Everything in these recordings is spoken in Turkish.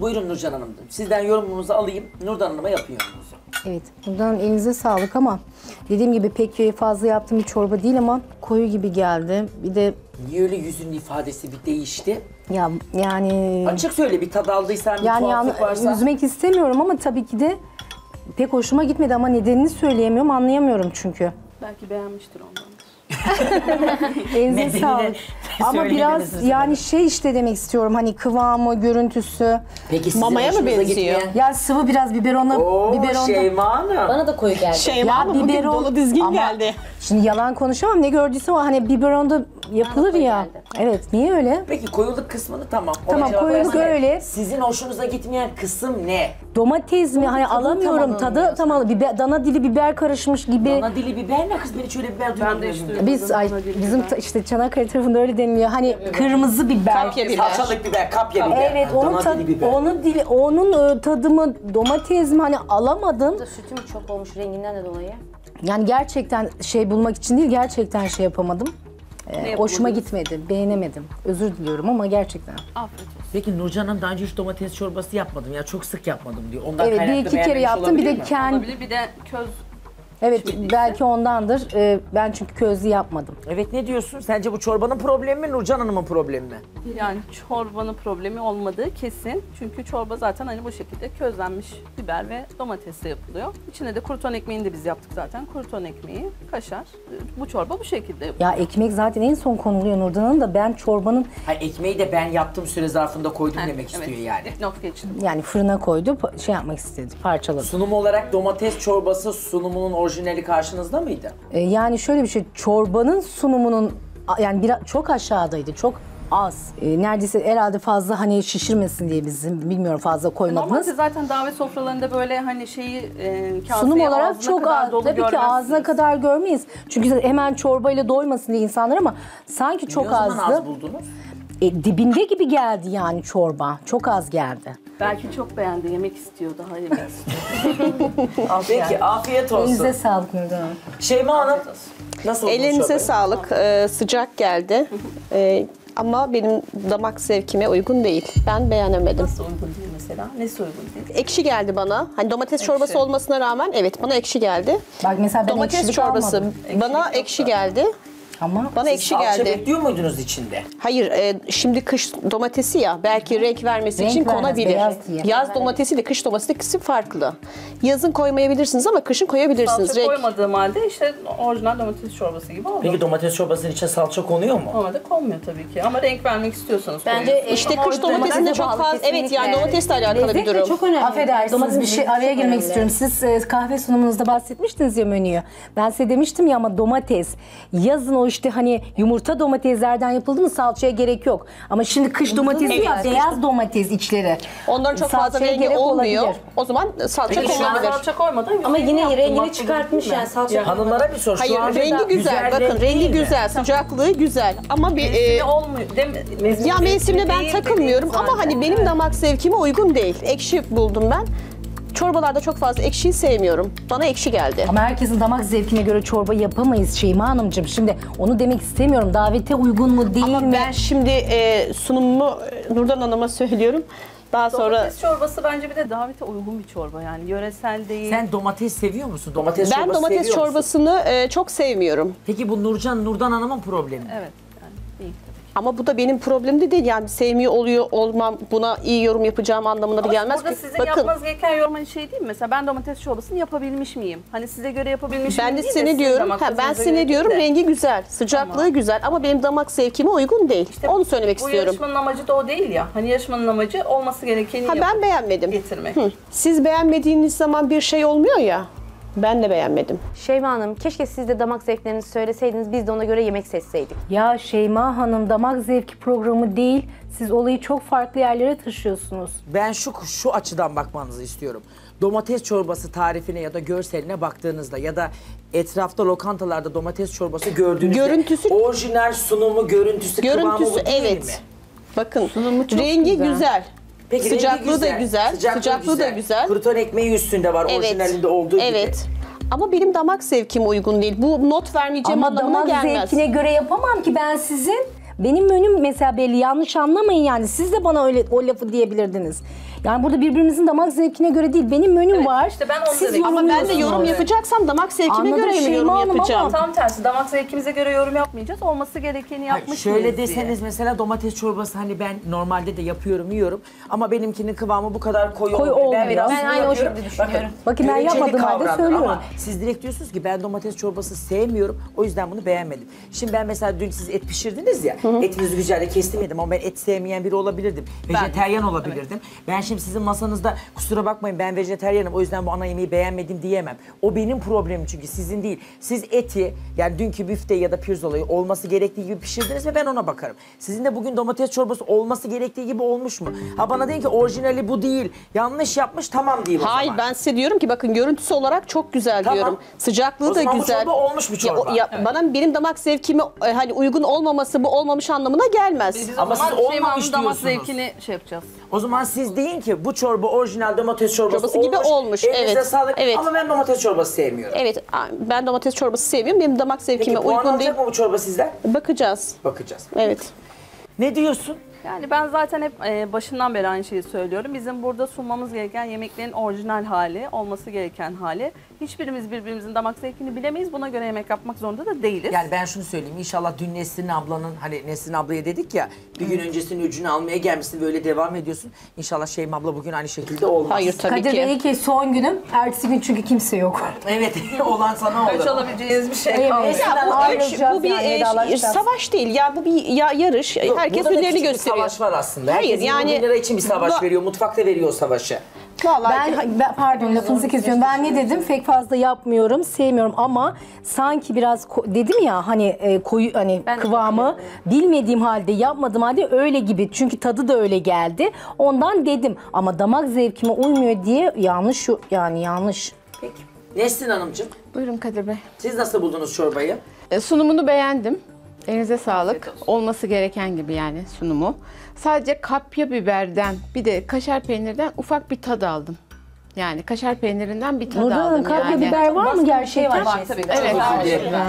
Buyurun Nurcan Hanım. Sizden yorumunuzu alayım. Nurdan Hanım'a yapın yorumunuzu. Evet, buradan elinize sağlık ama dediğim gibi pek fazla yaptığım bir çorba değil ama koyu gibi geldi. Bir de Niye öyle yüzünün ifadesi bir değişti? ya yani Açık söyle bir tad aldıysan bir yani tuhaflık yan- varsa. üzmek istemiyorum ama tabii ki de pek hoşuma gitmedi ama nedenini söyleyemiyorum, anlayamıyorum çünkü. Belki beğenmiştir ondan. Elinize Nedenini sağlık. Ama biraz yani şey işte demek istiyorum hani kıvamı, görüntüsü. Peki sizin Mamaya mı benziyor? gitmeyen- Ya sıvı biraz biberonla, Oo biberonda. Şeyma Hanım. Bana da koyu geldi. Şeyma Ya bugün biberon- dolu dizgin ama- geldi. Şimdi yalan konuşamam ne gördüysem o hani biberonda yapılır ya. geldi. Evet niye öyle? Peki koyuluk kısmını tamam. Ona Tamam, cevap koyuluk versene. öyle. Sizin hoşunuza gitmeyen kısım ne? Domates mi? Hani alamıyorum tam tadı tam. Biber, dana dili biber karışmış gibi. Ana dili biber ne kız? Ben hiç öyle biber duymadım. de hiç gözümde. duymadım. Biz ay, bizim biber. ta- işte Çanakkale tarafında öyle deniliyor. Hani kırmızı biber. Kapya biber. Salçalık biber, kapya biber. Evet, onun Dana tad, dili biber. onun dili, onun e, tadımı domates mi hani alamadım. Burada sütüm çok olmuş renginden de dolayı. Yani gerçekten şey bulmak için değil, gerçekten şey yapamadım. Yapamadınız? hoşuma gitmedi, beğenemedim. Özür diliyorum ama gerçekten. Afiyet olsun. Peki Nurcan Hanım daha önce hiç domates çorbası yapmadım ya çok sık yapmadım diyor. Ondan Evet, bir kaynaklı iki kere beğenmemiş yaptım. Bir de olabilir mi? kendi Olabilir bir de köz Evet belki ondandır. Ee, ben çünkü közlü yapmadım. Evet ne diyorsun? Sence bu çorbanın problemi mi Nurcan Hanım'ın problemi mi? yani çorbanın problemi olmadığı kesin. Çünkü çorba zaten hani bu şekilde közlenmiş biber ve domatesle yapılıyor. İçine de kruton ekmeğini de biz yaptık zaten. Kruton ekmeği, kaşar. Bu çorba bu şekilde yapılıyor. Ya ekmek zaten en son konuluyor Nurdan Hanım da ben çorbanın Ha ekmeği de ben yaptığım süre zarfında koydum demek Evet, istiyor yani. Not geçtim. yani fırına koydu pa- şey yapmak istedi parçaladı. Sunum olarak domates çorbası sunumunun orijinali karşınızda mıydı? Ee, yani şöyle bir şey çorbanın sunumunun yani biraz çok aşağıdaydı çok az. Ee, neredeyse herhalde fazla hani şişirmesin diye bizim bilmiyorum fazla koymadınız. Normalde zaten davet sofralarında böyle hani şeyi e, kaseye Sunum olarak çok kadar az. dolu Tabii ki ağzına kadar görmeyiz. Çünkü hemen çorbayla doymasın diye insanlar ama sanki çok ne zaman azdı. az buldunuz? E, dibinde gibi geldi yani çorba. Çok az geldi. Belki çok beğendi, yemek istiyor, daha yemek istiyor. Peki afiyet olsun. Elinize sağlık Nurdan Hanım. Şeyma Hanım nasıl Elinize çorbayı? sağlık. Ee, sıcak geldi. Ee, ama benim damak zevkime uygun değil. Ben beğenemedim. Nasıl uygun değil mesela? Nesi uygun değil? Ekşi geldi bana. Hani domates çorbası olmasına rağmen evet bana ekşi geldi. Bak mesela ben domates ekşilik çorbası almadım. bana ekşi geldi. Ama Bana ekşi Salça geldi. bekliyor muydunuz içinde? Hayır, e, şimdi kış domatesi ya belki renk vermesi Renk için vermez, konabilir. beyaz diye. Yaz domatesiyle kış domatesi farklı. Yazın koymayabilirsiniz ama kışın koyabilirsiniz. Salça Renk koymadığım halde işte orijinal domates çorbası gibi oldu. Peki domates çorbasının içine salça konuyor mu? Normalde konmuyor tabii ki ama renk vermek istiyorsanız Bence koyuyorsunuz. İşte Ama kış domatesinde çok bağlı fazla evet kesinlikle. yani domatesle alakalı bir Lezzet de durum. çok önemli. Affedersiniz Domatesin bir şey lezzeti araya çok girmek önemli. istiyorum. Siz e, kahve sunumunuzda bahsetmiştiniz ya menüyü. Ben size demiştim ya ama domates. Yazın o işte hani yumurta domateslerden yapıldı mı salçaya gerek yok. Ama şimdi kış domatesi ya Evet. beyaz domates içleri. Onların çok fazla Salçaya rengi gerek olmuyor. olabilir. O zaman salça Peki şu an konulabilir. Salça koymadan Ama yine yaptım. rengini çıkartmış yani salça. Hanımlara bir sor. Şu Hayır anda rengi güzel. Bakın renk rengi değil mi? güzel, sıcaklığı güzel. Ama bir e, olmuyor. Değil mi? Mevsimi ya mevsimine ben takılmıyorum ama hani benim damak zevkime uygun değil. Ekşi buldum ben. Çorbalarda çok fazla ekşiyi sevmiyorum. Bana ekşi geldi. Ama herkesin damak zevkine göre çorba yapamayız Şeyma Hanımcığım. Şimdi onu demek istemiyorum. Davete uygun mu değil Ama mi? ben şimdi e, sunumumu e, Nurdan Hanım'a söylüyorum. Daha sonra Domates çorbası bence bir de davete uygun bir çorba yani yöresel değil. Sen domates seviyor musun? Domates ben çorbası domates çorbasını e, çok sevmiyorum. Peki bu Nurcan, Nurdan Hanım'ın problemi. mi? Evet yani değil. Ama bu da benim problemim de değil. Yani sevmiyor oluyor olmam buna iyi yorum yapacağım anlamına da Ama gelmez. burada ki. sizin Bakın yapmanız gereken yorum hani şey değil mi? Mesela ben domates çorbasını yapabilmiş miyim? Hani size göre yapabilmiş ben miyim de değil seni diyorum. Ha, ben seni diyorum de. rengi güzel, sıcaklığı Tamam. güzel ama benim damak zevkime uygun değil. Onu söylemek Bu istiyorum. yarışmanın amacı da o değil ya. Hani yarışmanın amacı olması gerekeni Ha ben beğenmedim. getirmek. Hı. Siz beğenmediğiniz zaman bir şey olmuyor ya. Ben de beğenmedim. Şeyma Hanım keşke siz de damak zevklerinizi söyleseydiniz biz de ona göre yemek seçseydik. Ya Şeyma Hanım damak zevki programı değil. Siz olayı çok farklı yerlere taşıyorsunuz. Ben şu şu açıdan bakmanızı istiyorum. Domates çorbası tarifine ya da görseline baktığınızda ya da etrafta lokantalarda domates çorbası gördüğünüzde Görüntüsü- orijinal sunumu, görüntüsü, kıvamı bu Görüntüsü değil evet. mi? Bakın çok rengi güzel. güzel. Peki rengi Sıcaklığı da güzel, sıcaklığı da güzel. Kruton ekmeği üstünde var orijinalinde olduğu gibi. Evet. Ama benim damak zevkime uygun değil. Bu not vermeyeceğim Ama anlamına damak gelmez. zevkine göre yapamam ki ben sizin. Benim menüm mesela belli yanlış anlamayın yani siz de bana öyle o lafı diyebilirdiniz. Yani burada birbirimizin damak zevkine göre değil. Benim menüm var. işte ben onu Siz demek- Ama ben de yorumluyorsunuz. yorum yapacaksam damak zevkime Anladım, göre mi Şeyma yorum Hanım ama yapacağım? Tam tersi damak zevkimize göre yorum yapmayacağız. Olması gerekeni Hayır, yapmış şöyle mıyız diye. deseniz mesela domates çorbası hani ben normalde de yapıyorum yiyorum ama benimkinin kıvamı bu kadar koyu, Koyu olmuyor. olmuyor. biraz Ben aynı o yapıyorum. şekilde düşünüyorum. Bakın ben göreceli yapmadığım halde kavramdır söylüyorum. Ama siz direkt diyorsunuz ki ben domates çorbası sevmiyorum o yüzden bunu beğenmedim. Şimdi ben mesela dün siz et pişirdiniz ya etinizi güzel de kestim yedim ama ben et sevmeyen biri olabilirdim. Vejeteryan olabilirdim. Ben şimdi sizin masanızda kusura bakmayın ben vejeteryanım o yüzden bu ana yemeği beğenmedim diyemem. O benim problemim çünkü sizin değil. Siz eti yani dünkü büfte ya da pirzolayı olması gerektiği gibi pişirdiniz ve ben ona bakarım. Sizin de bugün domates çorbası olması gerektiği gibi olmuş mu? Ha bana deyin ki orijinali bu değil. Yanlış yapmış tamam değil o Hayır zaman. ben size diyorum ki bakın görüntüsü olarak çok güzel Tamam. diyorum. Sıcaklığı O da zaman bu güzel. çorba olmuş bu Ya, çorba. o- ya, Bana benim damak zevkime e, hani uygun olmaması bu olmamış anlamına gelmez. Biz Ama siz olmamış damak diyorsunuz. zevkini şey yapacağız. O zaman siz deyin ki bu çorba orijinal domates çorbası, Çorbası gibi olmuş, Elinize evet. sağlık. Evet. Ama ben domates çorbası sevmiyorum. Evet ben domates çorbası seviyorum. Benim damak Peki zevkime puan uygun değil. alacak mı bu çorba sizden? Bakacağız. Bakacağız. Evet. Ne diyorsun? Yani ben zaten hep e, başından beri aynı şeyi söylüyorum. Bizim burada sunmamız gereken yemeklerin orijinal hali, olması gereken hali. Hiçbirimiz birbirimizin damak zevkini bilemeyiz. Buna göre yemek yapmak zorunda da değiliz. Yani ben şunu söyleyeyim. İnşallah dün Nesrin ablanın hani Nesrin ablaya dedik ya bir gün öncesinin öcünü almaya gelmişsin böyle devam ediyorsun. İnşallah Şeyma abla bugün aynı şekilde olmaz. Hayır tabii Kadir ki. Bey ki son günüm. Ertesi gün çünkü kimse yok. Evet olan sana oldu. Kaç alabileceğiniz bir şey Evet. Ya bu, Ayrılacağız bu bir yani, e, savaş değil ya bu bir ya yarış. Yok, Herkes burada da ünlerini küçük bir gösteriyor. Savaş var aslında. Hayır, Herkes yani- 20 bin lira için bir savaş Bu- veriyor. Mutfakta veriyor o savaşı. Vallahi Ben, ben pardon lafınızı kesiyorum. Ben ne dedim? Pek fazla yapmıyorum, sevmiyorum ama sanki biraz ko- dedim ya hani e, koyu hani Ben de kıvamı bilmediğim halde yapmadığım halde öyle gibi. Çünkü tadı da öyle geldi. Ondan dedim ama damak zevkime uymuyor diye yanlış şu yani yanlış. Peki. Nesrin Hanımcığım Buyurun Kadir Bey. siz nasıl buldunuz çorbayı? E, sunumunu beğendim. Elinize sağlık. Olması gereken gibi yani sunumu. Sadece kapya biberden bir de kaşar peynirden ufak bir tad aldım. Yani kaşar peynirinden bir tad Nurdan Hanım aldım kapya yani. biber var mı gerçekten? Var tabii. Evet.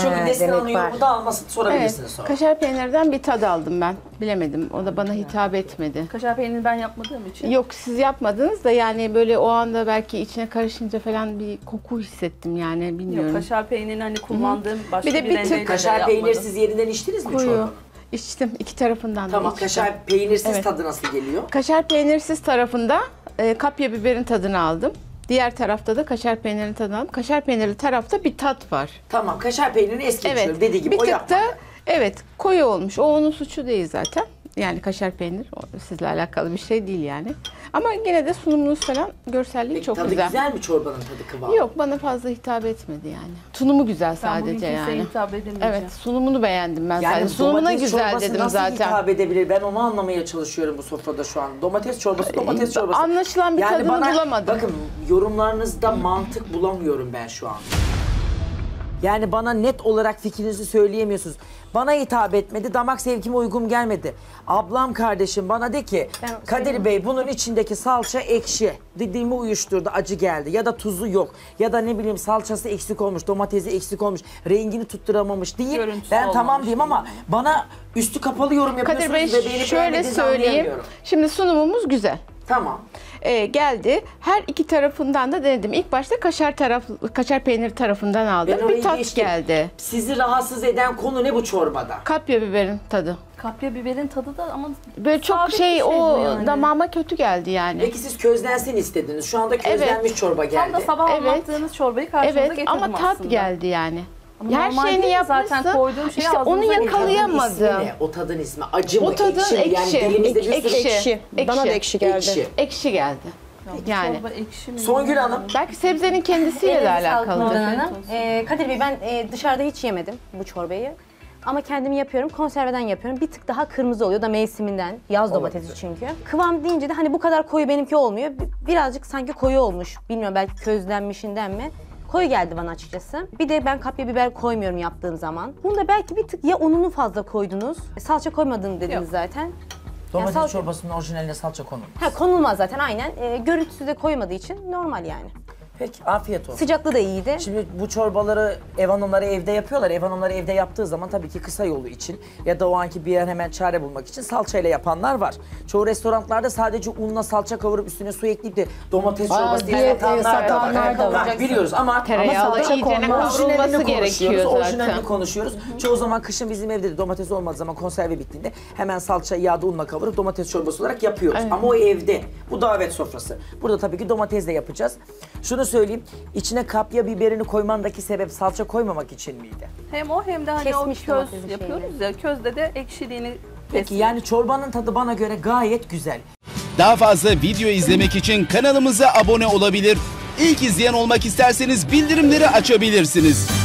Çünkü Nesrin demek Hanım var. yorumu da almasın sorabilirsiniz Evet, sonra. kaşar peynirden bir tad aldım ben. Bilemedim. O da bana hitap etmedi. Kaşar peynirini ben yapmadığım için. Yok siz yapmadınız da yani böyle o anda belki içine karışınca falan bir koku hissettim yani bilmiyorum. Yok kaşar peynirini hani kullandığım başka Bir de bir, tık Kaşar peynir siz yerinden içtiniz mi Koyu. İçtim iki tarafından da Tamam içtim. kaşar peynirsiz Evet. tadı nasıl geliyor? Kaşar peynirsiz tarafında e, kapya biberin tadını aldım. Diğer tarafta da kaşar peynirin tadını aldım. Kaşar peynirli tarafta bir tat var. Tamam kaşar peynirini es geçiyorum Evet. dediği gibi bir o tık da evet koyu olmuş. O onun suçu değil zaten. Yani kaşar peynir o sizle alakalı bir şey değil yani. Ama yine de sunumunuz falan görselliği Peki, çok tadı güzel. güzel. mi çorbanın tadı kıvamı? Yok bana fazla hitap etmedi yani. Sunumu güzel Ben sadece kimseye yani. hitap edemeyeceğim. Evet sunumunu beğendim ben Yani sadece. Sunumuna domates güzel çorbası dedim nasıl zaten. hitap edebilir? Ben onu anlamaya çalışıyorum bu sofrada şu an. Domates çorbası, domates çorbası. Anlaşılan bir tadını bulamadım. Bakın yorumlarınızda mantık bulamıyorum ben şu an. Yani bana net olarak fikrinizi söyleyemiyorsunuz. Bana hitap etmedi, damak zevkime uygun gelmedi. Ablam kardeşim bana de ki, Ben Kadir Bey bunun içindeki salça ekşi. Dediğimi uyuşturdu, acı geldi. Ya da tuzu yok. Ya da ne bileyim salçası eksik olmuş, domatesi eksik olmuş. Rengini tutturamamış değil. Görüntüsü ben tamam olmamış diyeyim ama bana üstü kapalı yorum yapıyorsunuz Kadir Bey ve beni şöyle beğenmediğinizi söyleyeyim. anlayamıyorum. Şimdi sunumumuz güzel. Tamam. Ee, geldi. Her iki tarafından da denedim. İlk başta kaşar taraf kaşar peynir tarafından aldım. Ben orayı Bir tat geçtim. geldi. Sizi rahatsız eden konu ne bu çorbada? Kapya biberin tadı. Kapya biberin tadı da ama Böyle çok sabit bir şey, o yani. damağıma kötü geldi yani. Peki siz közlensin istediniz. Şu anda közlenmiş çorba geldi. Tam da sabah Evet. anlattığınız çorbayı karşınıza Evet getirdim ama tat aslında. geldi yani. Ama Her şeyini yapmışsın. zaten koyduğum şeyi işte onu ağzınıza O tadın ismi yakalayamadım. ne? O tadın ismi acı mı? O tadın ekşi mi? Yani ekşi. dilimizde bir Ek- sürü ekşi. ekşi. Bana da Ekşi. ekşi geldi. ekşi. Ekşi geldi. Yani ekşi mi? Songül Hanım. belki sebzenin kendisiyle de alakalı. Ee, Kadir Bey ben e, dışarıda hiç yemedim bu çorbayı. Ama kendim yapıyorum, konserveden yapıyorum. Bir tık daha kırmızı oluyor da mevsiminden. Yaz domatesi çünkü. Kıvam deyince de hani bu kadar koyu benimki olmuyor. Bi- Birazcık sanki koyu olmuş. Bilmiyorum belki közlenmişinden mi? Koyu geldi bana açıkçası. Bir de ben kapya biber koymuyorum yaptığım zaman. Bunu da belki bir tık ya ununu fazla koydunuz. E, Salça koymadın dediniz Yok. zaten. Domates salça- çorbasının orijinaline salça konulmuş. Ha konulmaz zaten aynen. E, görüntüsü de koymadığı için normal yani. Peki afiyet olsun. Sıcaklığı da iyiydi. Şimdi bu çorbaları ev hanımları evde yapıyorlar. Ev hanımları evde yaptığı zaman tabii ki kısa yolu için ya da o anki bir yer hemen çare bulmak için salçayla yapanlar var. Çoğu restoranlarda sadece unla salça kavurup üstüne su ekleyip de domates çorbası diye diye, satanlar da var. da var. Biliyoruz ama Tereyağlı ama salça iyicene konmaz. kavrulması Orijinalini gerekiyor konuşuyoruz, zaten. Orijinalini konuşuyoruz. Çoğu zaman kışın bizim evde de domates olmadığı zaman konserve bittiğinde hemen salça yağda unla kavurup domates çorbası olarak yapıyoruz. Ama o evde. Bu davet sofrası. Burada tabii ki domatesle yapacağız. Şunu söyleyeyim. içine kapya biberini koymandaki sebep salça koymamak için miydi? Hem o hem de hani Kesmiş o köz domatesin yapıyoruz ya. Közde de ekşiliğini Peki yani çorbanın tadı bana göre gayet güzel. Daha fazla video izlemek için kanalımıza abone olabilir. İlk izleyen olmak isterseniz bildirimleri açabilirsiniz.